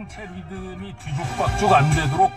상체 리듬이 뒤죽박죽 안 되도록